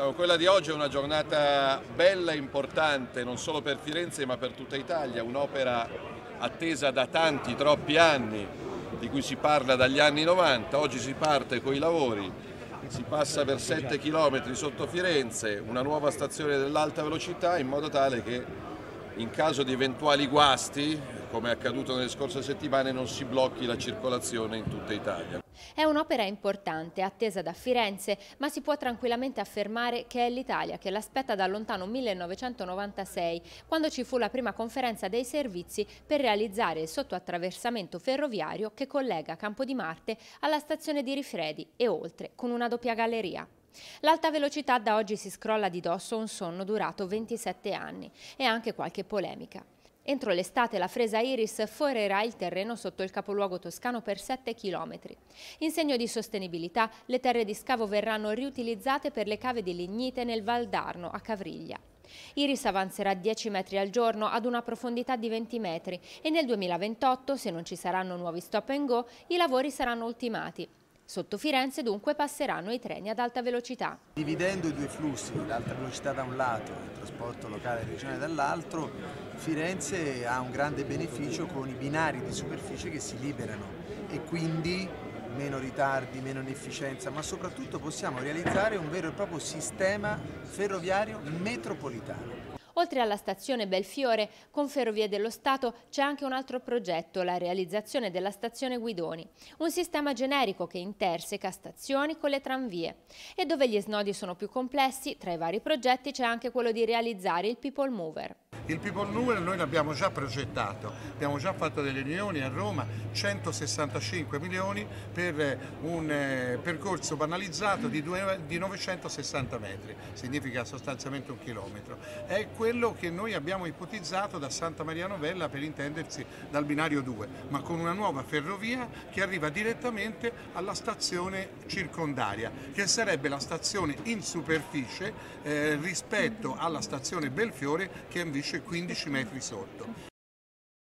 No, quella di oggi è una giornata bella e importante non solo per Firenze ma per tutta Italia, un'opera attesa da tanti, troppi anni, di cui si parla dagli anni 90, oggi si parte con i lavori, si passa per 7 km sotto Firenze, una nuova stazione dell'alta velocità in modo tale che in caso di eventuali guasti, come è accaduto nelle scorse settimane, non si blocchi la circolazione in tutta Italia. È un'opera importante, attesa da Firenze, ma si può tranquillamente affermare che è l'Italia che l'aspetta da lontano 1996, quando ci fu la prima conferenza dei servizi per realizzare il sottoattraversamento ferroviario che collega Campo di Marte alla stazione di Rifredi e oltre, con una doppia galleria. L'alta velocità da oggi si scrolla di dosso un sonno durato 27 anni e anche qualche polemica. Entro l'estate la fresa Iris forerà il terreno sotto il capoluogo toscano per 7 km. In segno di sostenibilità, le terre di scavo verranno riutilizzate per le cave di lignite nel Val d'Arno, a Cavriglia. Iris avanzerà 10 metri al giorno ad una profondità di 20 metri e nel 2028, se non ci saranno nuovi stop and go, i lavori saranno ultimati. Sotto Firenze dunque passeranno i treni ad alta velocità. Dividendo i due flussi, l'alta velocità da un lato e il trasporto locale e regionale dall'altro, Firenze ha un grande beneficio con i binari di superficie che si liberano e quindi meno ritardi, meno inefficienza, ma soprattutto possiamo realizzare un vero e proprio sistema ferroviario metropolitano. Oltre alla stazione Belfiore, con Ferrovie dello Stato c'è anche un altro progetto, la realizzazione della stazione Guidoni, un sistema generico che interseca stazioni con le tranvie. E dove gli snodi sono più complessi, tra i vari progetti c'è anche quello di realizzare il People Mover. Il People Mover noi l'abbiamo già progettato, abbiamo già fatto delle riunioni a Roma, 165 milioni per un eh, percorso banalizzato di, due, di 960 metri, significa sostanzialmente un chilometro. È quello che noi abbiamo ipotizzato da Santa Maria Novella per intendersi dal binario 2, ma con una nuova ferrovia che arriva direttamente alla stazione circondaria, che sarebbe la stazione in superficie eh, rispetto alla stazione Belfiore che invece 15 metri sotto.